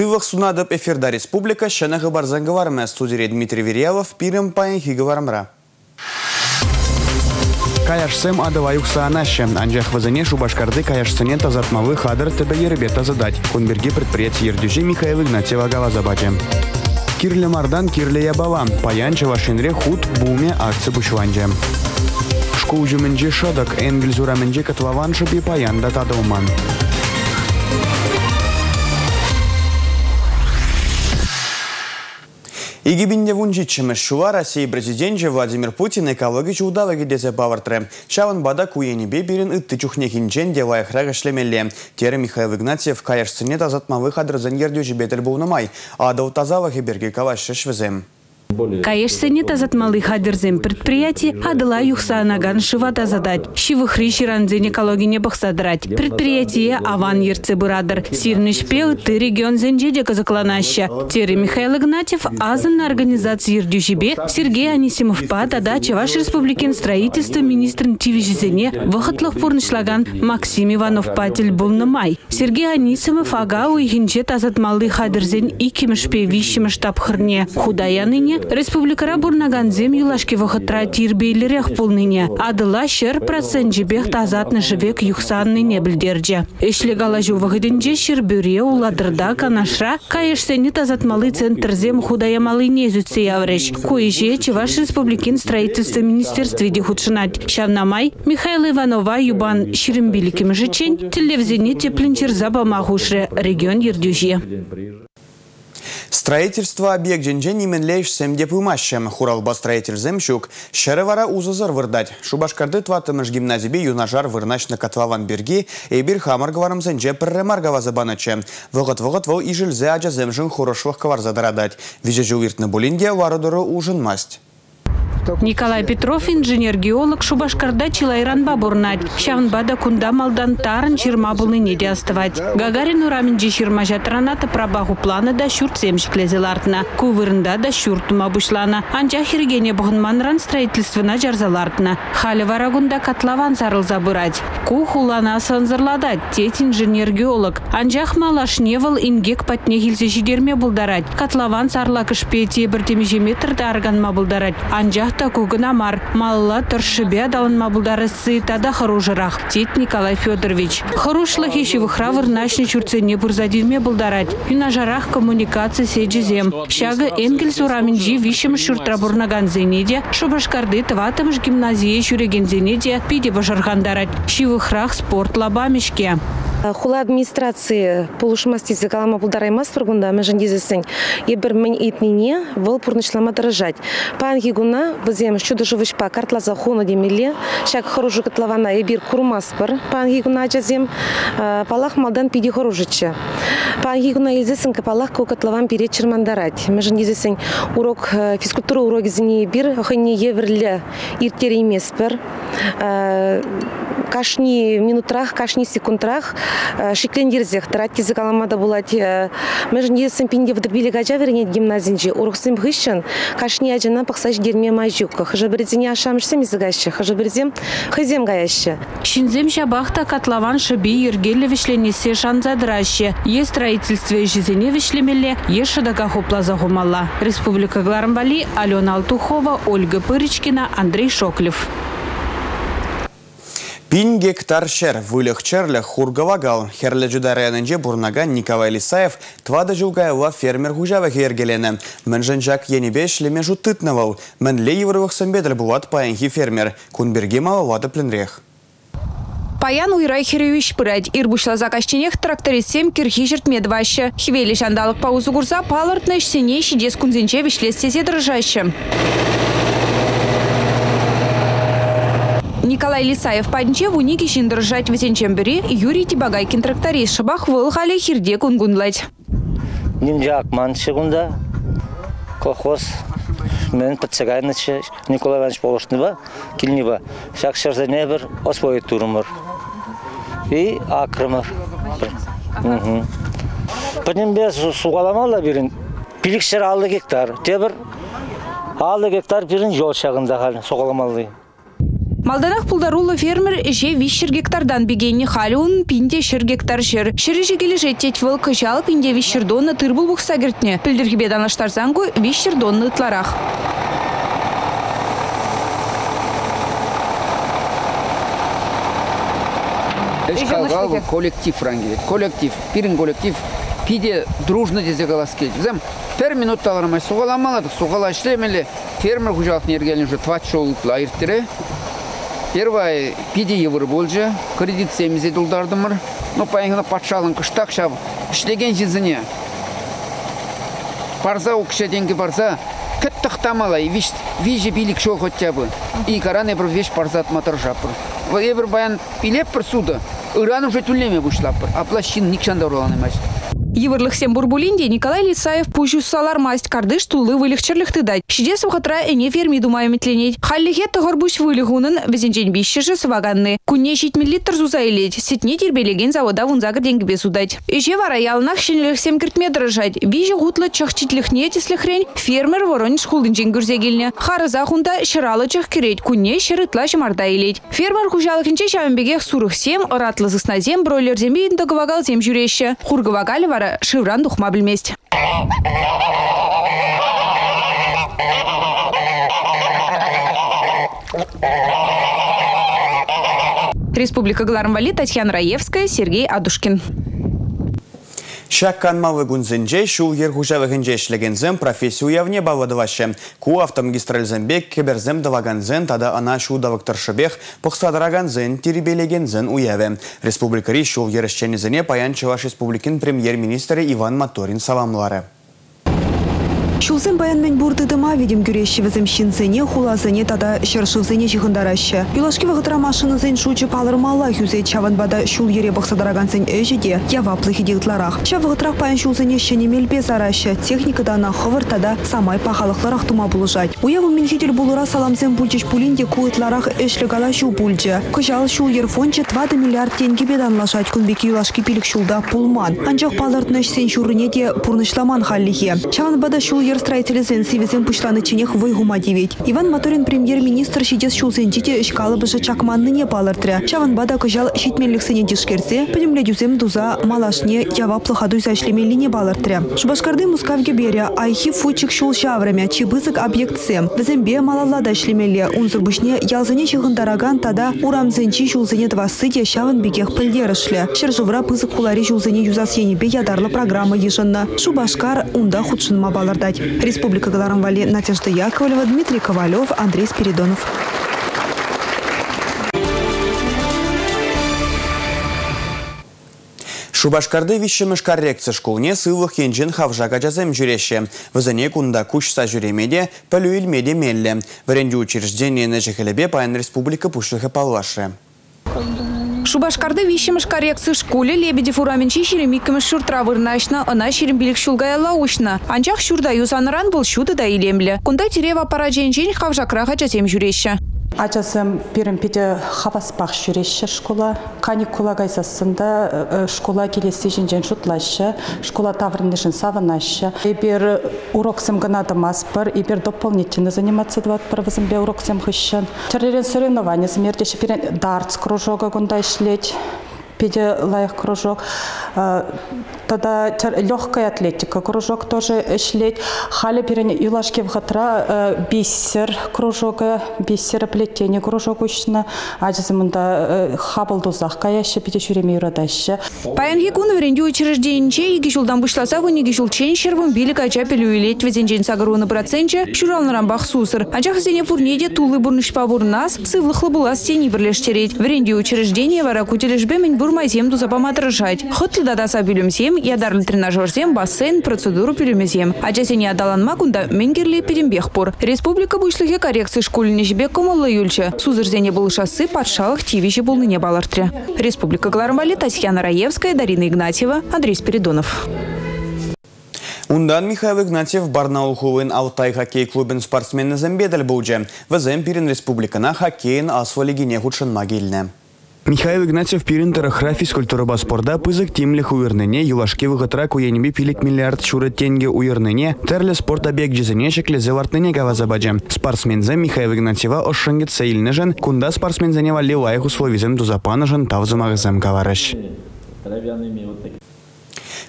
Сывых сунадып эфирда республика шанағы барзанғы вармы студире Дмитрий Верьялов пирым пайын хигі варымра. Каяшсем адыва юксаанаще. Анжах вазане шубашкарды каяшсыне тазатмавы хадыр тебе ербета задать. Кунберги предприятие ердюжи Михаил Игнатьева Галазабаче. Кирле мардан кирле ябава. Паянче вашинре худ буме акции бушванже. Шку жүмінже шадық, энгіл зурамінже катлаван шыпи паянда тадылман. Игибинде вунжиччемеш шула Россия президенті Владимир Путин экологич удалы кедесе бавыртры. Шаван бада куенебе үтті чухнехинчен де лайықрақ ішлемелі. Тері Михаил Игнатьев каяшсыне тазатмавы қадырзан ердеу жібетіл болнымай. Адау тазалы хеберге калашы швізем. Каешсене тазатмалы хадерзем предприятие адыла юхсанаган шивата задать. Шивыхри ширанзен экологине бахсадрать. Предприятие аван ерце бурадыр. Сирныш пел ты регион зенжеде казакланаща. Тері Михаил Игнатьев азын организации ердюшибе Сергей Анисимов пада да Чаваш Республикин строительство министрин тивижизене вахатлых пурнышлаган Максим Иванов патель май. Сергей Анисимов ага уйхинче тазатмалы хадерзен икимышпе вишимыш тапхырне. Худаяныне Республикара бурнаганзем юлашки вахытра тирбейлерех пулныне. Адыла шер процент жібек тазатны живек юхсанныне білдерже. Эшлі галажу вағыдынже шер бүре уладырда канашра кайышсені тазатмалы центрзем худаямалыне зүтсе явреш. Куиже Чеваш Республикин строительство министерстве худшынать. Шавнамай Михаил Иванова юбан ширимбиликим жичень телевзене теплинчер забамахушре регион ердюжье. Строительство объект женжен неменлейш семде пымащем. Хуралба строитель земщук. Шеревара узазар вырдать. Шубашкарды тватымыш гимназибе юнажар вырнач на котлован берги. Эйбир хамар гаварым зенже пірремаргава забаначе. Вғыт-вғыт вол ижілзе ажа земжін хорошлық кавар задарадать. Виже жуиртны булинде варудыры ужын масть. Николай Петров, инженер-геолог Шубашкарда Чилайранба бурнать. Шавнбада кунда малдан тарын чирма не оставать. Гагарин ураминжи ширма жатраната прабаху планы да шурт земшіклезелартына. Кувырында да шуртума бушлана. Анча хиргене манран строительствына жарзалартына. Халі варагунда котлован сарыл забырать. Ку хулана санзырлада тет инженер-геолог. Анжах малашневал ингек патне хилсе жидерме булдарать. Котлован сарла кышпете бір темежеметрді арганма булдарать. Анжах та кугына мар. Малла тұршыбе далынма бұлдары сыйтада харужырақ. Тет Николай Федорович. Харушлы хеші выхравыр начны чурцене бұрзадилме бұлдарать. Юнажарах коммуникация седжізем. Шагы Энгельс ураминжи вишем шуртра бурнаган зенеде, шубашкарды тыватымыш гимназия шүреген зенеде пиде. Шивыхрах спорт лабамешке. Хула администрации полушмасти закалама пулдараймас фаргунда межен дизесен. Ебір мен етнене выл пурнышлама дырыжать. Пан гигуна бізем шуды живышпа картлаза хуна демеле. Шак хоружы котлавана ебір курмаспыр. Пан гигуна жазем палах малдан пиди хоружычы. Пан гигуна елзесен капалах ко котлаван пире чырмандарать. Межен дизесен урок физкультура уроки зіне ебір хыне еврлі иртер емеспір. Кашни минутрах, кашни секундрах шиклендерзех таратти закаламада булать межен есен пинде в дебиле гажа вернет гимназинжи урухсым хыщен кашни ажана пахсаш дерме берзине ашамшсем изгаще хажа берзем хызем гаяще Шинзем шабахта котлован шаби ергеле вишленесе шанзадраще е строительстве жизене вишлемеле е шадака хоплаза гумала Республика Гларамбали Алена Алтухова Ольга Пыричкина Андрей Шоклев. Пин гектар шер вылых черлях хургавагал. Херле районынже бурнага Николай Лисаев твада жылгайла фермер хужава хергелене. Мен жак енебе шлеме жутытнавал. Мен лейвровых сэмбедр булат паянхи фермер. Кунберге малавады пленрех. Паян уйрай херевиш пырать. Ирбушла заказченех тракторисем кирхи жертмедваще. Хвели шандалык паузу гурза палыртны шсене шидес кунзенче вишлестезе. Николай Лисаев падінче вуниги жиндржать везенчембери Юрий Тибагайкин тракторист шабах выл хали хирде кунгунлать. Нимжак маншигунда колхоз мен подсягайнычы Николай Иванович Полошныва килнива шакшарзане бір освоит турумыр и акрымыр. Панембе сугаламала бирин биликшер алды гектар, тебір алды гектар бирин жол шагында халі. Малданах пулдарулы фермер же вишер гектардан бегенне халюн пинде шыр гектар жер. Шыры жегелі жеттет выл кыжал пинде вишер донны тырбыл бұқса кертне. Пілдіргі беданаштар зангу вишер донны ытларах. Эшкалгал коллектив ранги. Коллектив. Пирин коллектив. Пиде дружно дезе галас келді. Зам пер минут талармай сугаламалады. Сугала иштемели. Фермер хужалык нергелин уже тват шоулукла айырттыре. Первай пиде евр болжа. Кредит семизе дулдардымыр. Ну паяңына патшалын кыштак шаб. Ишлеген жизіне. Барса укша деньги барса. Кыттық тамалай. Виш, вижи билик шол хотя бы. И караны бір веш барзат матар жапыр. Эбір баян билеп бір суды. Иран уже. А плащин никшанда уралан сем бурбулинде Николай Лисаев пужу салар масть кардыш тулы вылегчерлих тыдать. Шидес хатра эне ферми думаю метленеть. Халлихе тагорбуш вылегунын везенжен бишшеше сваганны. Кунне литр зуза илеть. Сетне тербелеген завода вунзагр деньги безудать. Иже вара киртме дрожать. Виже гутлы чахчитлих нетислих рень фермер воронеж хулдынчен гүрзегилне. Харыза хунда шыралы чах киреть. Кунне шырытла шымарда илеть. Фермер хужалыхынче шавенбегех сурых сем, ратлы зем, бройлер зембейін договагал зем жүреше. Хургавагали вара шывран духма білмест. Республика Глармвали, Татьяна Раевская, Сергей Адушкин. Шак канмалы гунзенже шул ер хужавыгынже ишлегензем профессия уявне бавадываще. Ку автомагистральзембек кеберзем даваганзен тада ана шу давыктыршыбех пықсадараганзен тирибелегензен уяве. Республикари шул ерішченезіне паян Чуваш республикин премьер-министрі Иван Моторин саламлары. Шулзен баянмен бурдыдыма видим күреші візім шинзене, хулазене тада шыршывзене жиғындарашы. Юлашки вағытыра машинызен шучы палырмала юзе чаванбада шул ере бақсадарагансен өжеде, яваплы хидиғытларақ. Ша вағытырақ паян шулзене шенемел безарашы, техникадана хывыр тада самай пахалықларақ тума бұлыжать. Уявы мен хидель бұлыра саламзен бүлчеш пулинде куытларақ өшлігала шу бүлчі. Кыжал шул ер фончы 20 миллиард тенге беданлашать күнбеки юлашки пилік шулда пулман. Анжақ палыртныш сен шурыне де пурнышламан халлихе. Чаванбада шул ер строителізен сивізен пучланы ченех вайгума девет. Иван Моторин премьер-министр шидес шулзен жите ішкалы быжы чакманны не палыртыры. Чаванбада кыжал шитмелліксене дишкерсе, пөдемле дюзем дуза малашне яваплы хадуйса ишлемелли не палыртыры. Шубашкарды мускавге бере айхи фучик шул чибызык объектсем. Візембе малалада ишлемелли унзырбышне ялзене чығындараган тада урамзенчи шулзене двасыде шавын бегех пілдерішлі. Шыржывра пызык хулари шулзене юзасене бе ядарлы программа ешынна. Шубашкар унда худшынма балырдать. Республика Галарамвали Надежда Яковлева, Дмитрий Ковалев, Андрей Спиридонов. Шубашкарды вишшіміш коррекция школне сывлық енжін хавжаға жазым жүреші. Візіне күнда күшса жүремеде, пөлі илмеде меллі. Віренді учреждениені жекелебе паян республика пұшлығы палвашы. Шубашкарды вишемеш коррекции школе Лебедев ураменчи шеремиккіміш шуртра вырнашна, ына шерембилік шулгая лаушна. Анчах шурда юзаныран был шуды да илемлі. Кунда терева пара хавжакраға жазем жүреші. Ачасым пирімпеде хабаспақ жүреші школа. Каникула гайсасында школа келесі жинжен шутлашы, школа таврындышын савынашы. Ибер уроксым гына маспыр, ибер дополнительно заниматься дват правызым бе уроксым хыщын. Терререн соревнования змердеші пирен дартс кружога гунда ишлеть. Педе лайық кружок. Тогда легкая атлетика кружок тоже ишлеть. Хали перене юлашки вхатра бисер кружога, бисер плетение кружок учна. Ажызымында хабыл дузақ каяшы, педе шүреме юрадашы. Паянги кун вренди учрежденче, иги шулдан бушласа вуниги шулчен шервун билик ача пелюилет везенжен сагаруны процентче, шуралныран бах сусыр. Ачах зене пурнеде тулы бурнышпа бурнас, сывлыхлы булас сени бірлештерет. Вренди учреждение вара кутелешбе мен бурмайзем дузапама тырышать. Хытлы дадаса бюлемсем, ядарлы тренажерзем, бассейн, процедуру пюлемезем. Ача сене адаланма кунда менгерле перембех пур. Республика бушлыхе коррекции школьне жбе комылы юльче. Сузырзене был шассы патшалых тивище был ныне балартре. Республика Глармали, Татьяна Раевская, Дарина Игнатьева, Андрей Спиридонов. Ундан Михаил Игнатьев Барнаул Хувын Алтай хоккей клубын спортсмены зэмбеділ бұлжы. Візім пирин республикана хоккейн асфалигине худшын магиліне. Михаил Игнатьев пирин тарахра физкультура баспорда пызык тимлих уйырныне юлашки вғытра куенеби пилик миллиард шуры тенге уйырныне терлі спорт объект жезіне шеклезе вартныне гавазабаджа. Спортсмензе Михаил Игнатьева ошшангет сейлнежен, кунда спортсмензене валли лайық условизем тузапанышын тавзымағызым гаварыш.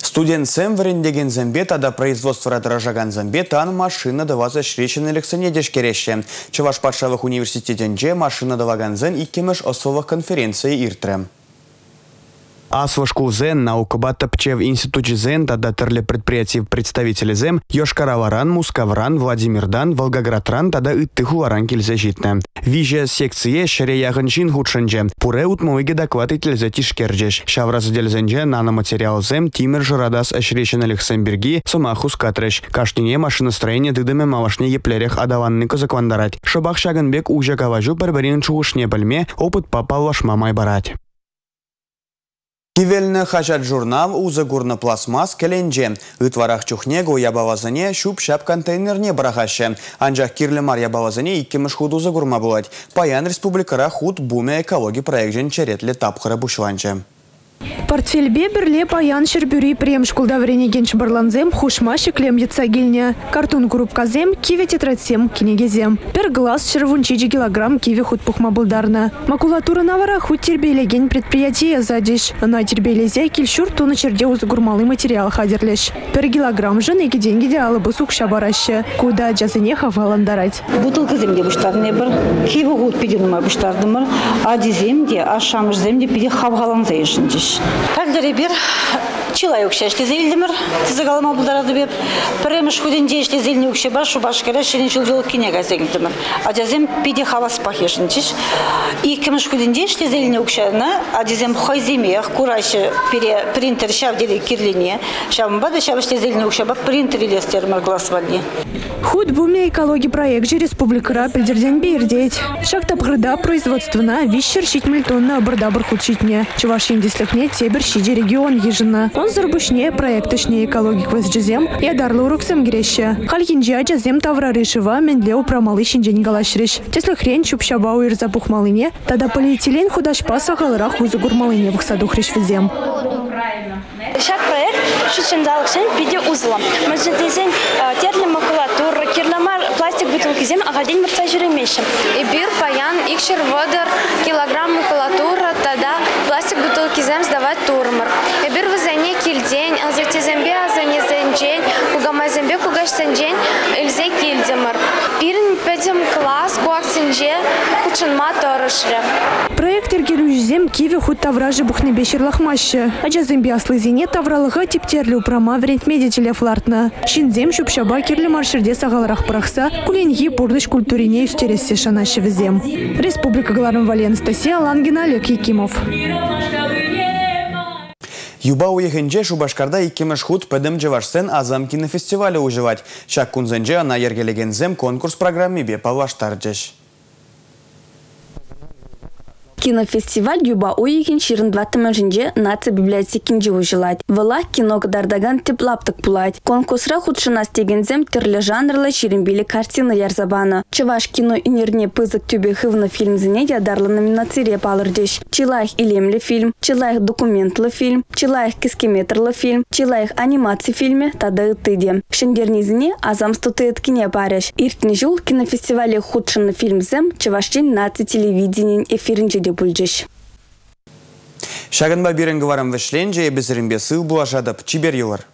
Студент Сэм варендеген зембе тада производство дорожаган зембе тан машина даваза шречен элексене дешкереще. Чаваш патшавых университетенже машина даваганзен иккемеш особых конференции иртрем. Асвашку Зен, наукабата пчев институте Зен, тада терле предприятий представители Зем, Йошкараваран, Мускавран, Владимирдан, Волгоградран, тада ыттыхуларан келзе житне. Виже секция шере яғын жин худшынже. Пуре утмовыге доклад итілзе тишкерджеш. Шавразы делзенже наноматериал Зем Тимир Журадас ашрешен Алексемберги Сомахус Катреш. Каштине машиностроение дыдыме малашне еплерех адаванны козаквандарать. Шабах шагынбек уже каважу барбарин чугушне бальме, опыт попал ваш мамай барать. Кивелні хачат журнал узы гурны пластмас келенже. Үтварах чухнего ябавазыне шуп-шап контейнерне барахашы. Анжақ кирлі мар ябавазыне иккеміш худ узы гурма болады. Паян республикара худ буме экологи проект черетлі тапқыры бұшыланчы. Портфель беберле паян шербюри прем шкулда вренеген шбарланзем хушма шеклем яцагильня. Картун казем киви тетрадсем кинегезем. Пер глаз шервунчиджи килограмм киви худ пухма булдарна. Макулатура навара худ тербелеген предприятие задиш. На тербелезе кильшур туны черде узгурмалы материал хадерлеш. Пер килограмм жен эки деньги де барашы. Куда жазыне хаваландарать. Бутылка земде буштарне бір. Киви. Ади земде, пиде хавгалан зайышынчыш. Пәлдері бер чилай зейлдімір, тізі қалама бұлдарады бер. Піреміш худен де іште зейліне өкше бар, шу башкара шерен жыл жол кине газегілдімір. Адязем пиде хавас пахешін чиш. Икіміш худен де іште зейліне өкшені, адязем хайземех, курайшы пере принтер шав деде кирлине. Шавым бады шав іште зейліне өкше бар, принтер илестермір гласвадне. Худ буме экологи проект же республикара пельдерден бердеть. Шакта пғырда производствына вишер щитмельтонна бұрда бұрқут щитне. Чуваш ендесліхне тебір шиде регион ежіні. Он зарбушне проектышне экологик вазжызем ядарлы уруксем гереща. Халькинжа жазем тавра решива мендле упрамалы шинжен галашреш. Теслі хрен чупшаба уйр запухмалыне, тада полиэтилен худашпа сағалыра хузы гурмалыне бұқсаду хрешвізем. Шак проект шутшендалық шен пиде узла. Кирлама пластик бутылки зем, бутылкизем агадин мырца жүремешім. Ибир, паян, икшер водор, килограмм макулатура, тогда пластик бутылки зем сдавать турмыр. Ибир вызане килдень, азетезембе азанезенжень, кугамазембе кугашсенжень, эльзе килдемыр. Пирн куаксенже кучынма торышры. Проект ергелюжзем киви худ тавражы бухны бешерлахмашы. Аджазембе аслызине тавралыға типтерлі упрама врент медителя флартна. Шинзем шупшаба кирлі маршырде сағаларақ пырақса, куленги бурдыш культурине үстересе шанашы візем. Республика Галарым Вален Стасия Лангина Олег Якимов. Юба уехенже Шубашкарда иккемеш худ пэдэм джевашсен азам кинофестивале уживать. Шак кунзенже ана ергелегензем конкурс программе бе палаштарджеш. Кинофестиваль Юба уйген ширин жинже нация библиотекинже ужылать. Вала кино дардаган теплаптык пулать. Конкурсра худшына стегензем терлі жанрлы ширинбили картина ярзабаны. Чываш кино инерне пызык тюбе хывны фильм зіне ядарлы номинацире палырдеш. Чилайх илемлі фильм, чилайх документлы фильм, чилайх кискеметрлы фильм, чилайх анимация фильме тады ытыде. Шендернизіне азам стутыеткине пареш. Иртні жул кинофестивале худшыны фильмзем чывашчен нация телевидениен эфирінже пульчеш. Шагынба биренгі варым вішленже, бізірінбе сыл бұлашадып, чибер елар.